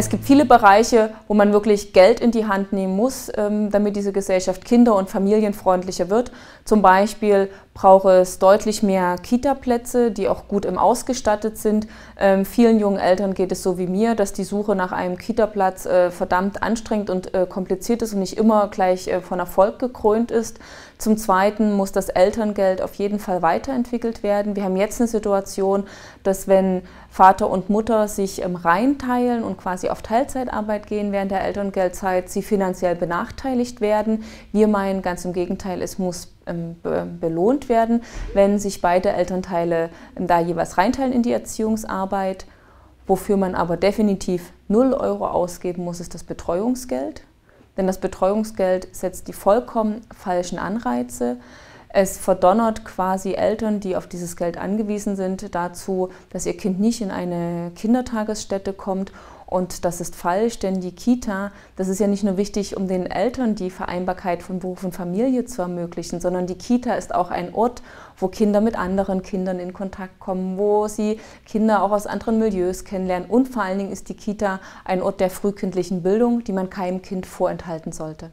Es gibt viele Bereiche, wo man wirklich Geld in die Hand nehmen muss, ähm, damit diese Gesellschaft kinder- und familienfreundlicher wird. Zum Beispiel braucht es deutlich mehr Kita-Plätze, die auch gut im ausgestattet sind. Ähm, vielen jungen Eltern geht es so wie mir, dass die Suche nach einem Kita-Platz äh, verdammt anstrengend und äh, kompliziert ist und nicht immer gleich äh, von Erfolg gekrönt ist. Zum Zweiten muss das Elterngeld auf jeden Fall weiterentwickelt werden. Wir haben jetzt eine Situation, dass wenn Vater und Mutter sich ähm, reinteilen und quasi auf Teilzeitarbeit gehen während der Elterngeldzeit, sie finanziell benachteiligt werden. Wir meinen ganz im Gegenteil, es muss belohnt werden, wenn sich beide Elternteile ähm, da jeweils reinteilen in die Erziehungsarbeit. Wofür man aber definitiv 0 Euro ausgeben muss, ist das Betreuungsgeld. Denn das Betreuungsgeld setzt die vollkommen falschen Anreize. Es verdonnert quasi Eltern, die auf dieses Geld angewiesen sind, dazu, dass ihr Kind nicht in eine Kindertagesstätte kommt. Und das ist falsch, denn die Kita, das ist ja nicht nur wichtig, um den Eltern die Vereinbarkeit von Beruf und Familie zu ermöglichen, sondern die Kita ist auch ein Ort, wo Kinder mit anderen Kindern in Kontakt kommen, wo sie Kinder auch aus anderen Milieus kennenlernen. Und vor allen Dingen ist die Kita ein Ort der frühkindlichen Bildung, die man keinem Kind vorenthalten sollte.